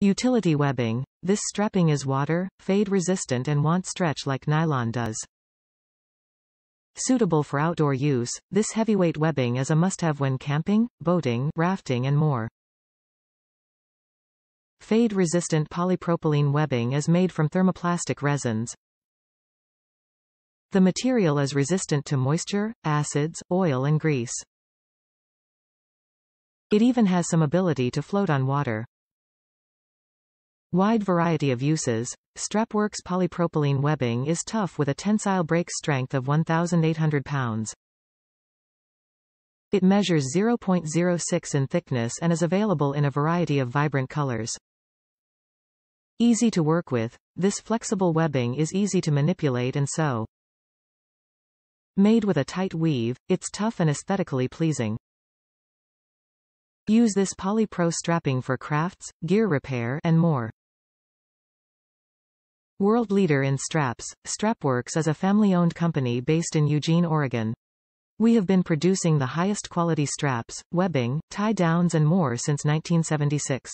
Utility webbing. This strapping is water, fade resistant and won't stretch like nylon does. Suitable for outdoor use, this heavyweight webbing is a must-have when camping, boating, rafting and more. Fade-resistant polypropylene webbing is made from thermoplastic resins. The material is resistant to moisture, acids, oil and grease. It even has some ability to float on water. Wide variety of uses. Strapworks polypropylene webbing is tough with a tensile break strength of 1,800 pounds. It measures 0.06 in thickness and is available in a variety of vibrant colors. Easy to work with, this flexible webbing is easy to manipulate and sew. Made with a tight weave, it's tough and aesthetically pleasing. Use this polypro strapping for crafts, gear repair and more. World leader in straps, Strapworks is a family-owned company based in Eugene, Oregon. We have been producing the highest quality straps, webbing, tie-downs and more since 1976.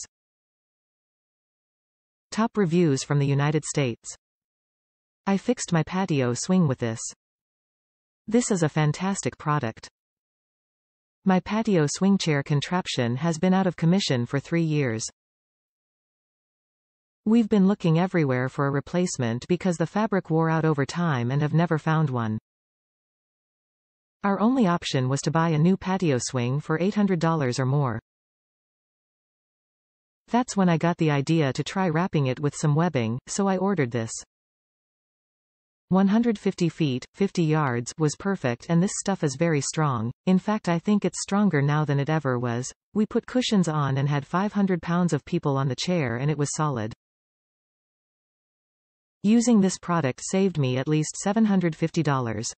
Top reviews from the United States. I fixed my patio swing with this. This is a fantastic product. My patio swing chair contraption has been out of commission for three years. We've been looking everywhere for a replacement because the fabric wore out over time and have never found one. Our only option was to buy a new patio swing for $800 or more. That's when I got the idea to try wrapping it with some webbing, so I ordered this. 150 feet, 50 yards was perfect and this stuff is very strong. In fact I think it's stronger now than it ever was. We put cushions on and had 500 pounds of people on the chair and it was solid. Using this product saved me at least $750.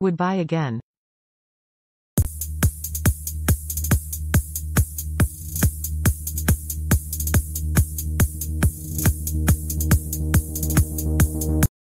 Would buy again.